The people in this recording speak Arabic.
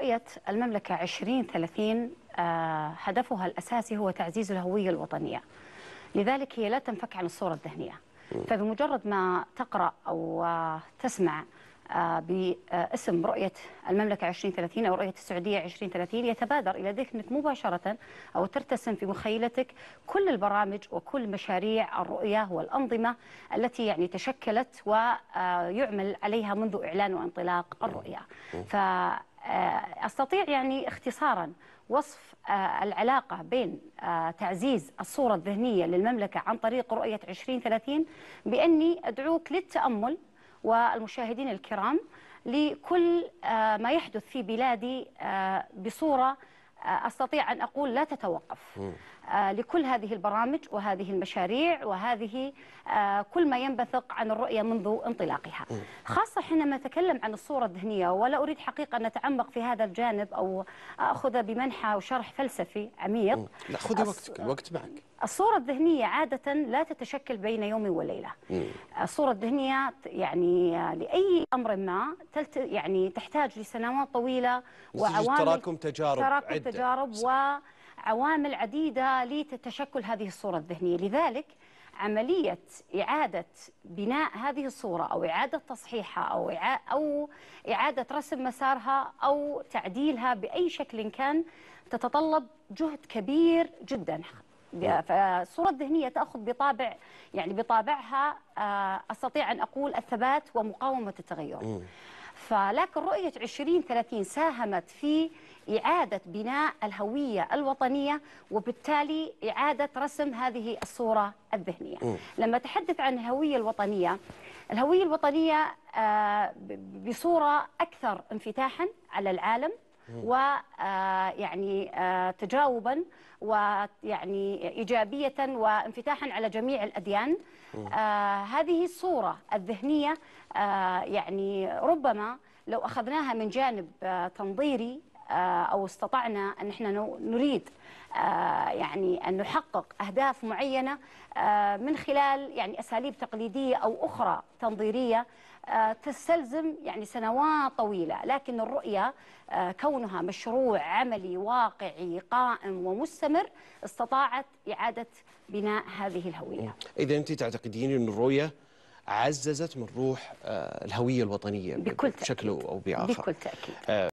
رؤية المملكة 2030 آه، هدفها الأساسي هو تعزيز الهوية الوطنية. لذلك هي لا تنفك عن الصورة الذهنية. فبمجرد ما تقرأ أو آه، تسمع آه، باسم رؤية المملكة 2030 أو رؤية السعودية 2030 يتبادر إلى ذهنك مباشرة أو ترتسم في مخيلتك كل البرامج وكل مشاريع الرؤية والأنظمة التي يعني تشكلت ويعمل عليها منذ إعلان وانطلاق الرؤية. ف أستطيع يعني اختصارا وصف العلاقة بين تعزيز الصورة الذهنية للمملكة عن طريق رؤية 2030 بأني أدعوك للتأمل والمشاهدين الكرام لكل ما يحدث في بلادي بصورة أستطيع أن أقول لا تتوقف. آه، لكل هذه البرامج وهذه المشاريع وهذه آه، كل ما ينبثق عن الرؤية منذ انطلاقها. خاصة حينما نتكلم عن الصورة الذهنية ولا أريد حقيقة أن أتعمق في هذا الجانب أو أخذ بمنحى وشرح فلسفي عميق. لا خذي وقتك الوقت معك. الصورة الذهنية عادة لا تتشكل بين يوم وليلة. الصورة الذهنية يعني لأي أمر ما تلت يعني تحتاج لسنوات طويلة وعوامل تراكم تجارب تراكم تجارب و عوامل عديدة لتشكل هذه الصورة الذهنية. لذلك عملية إعادة بناء هذه الصورة أو إعادة تصحيحها أو أو إعادة رسم مسارها أو تعديلها بأي شكل كان تتطلب جهد كبير جدا. فالصورة الذهنية تأخذ بطابع يعني بطابعها آه، أستطيع أن أقول الثبات ومقاومة التغير. فلكن رؤية 2030 ساهمت في إعادة بناء الهوية الوطنية وبالتالي إعادة رسم هذه الصورة الذهنية م. لما تحدث عن الهوية الوطنية الهوية الوطنية آه، بصورة أكثر انفتاحا على العالم ويعني آه، تجاوبا ويعني إيجابية وانفتاحا على جميع الأديان. آه هذه الصورة الذهنية آه يعني ربما لو أخذناها من جانب آه تنظيري آه أو استطعنا أن إحنا نريد آه يعني أن نحقق أهداف معينة آه من خلال يعني أساليب تقليدية أو أخرى تنظيرية آه تستلزم يعني سنوات طويلة. لكن الرؤية آه كونها مشروع عملي واقعي قائم ومستمر استطاعت إعادة بناء هذه الهوية. إذا أنت تعتقدين أن الرؤية عززت من روح الهوية الوطنية بكل بشكل أو بآخر. بكل تأكيد.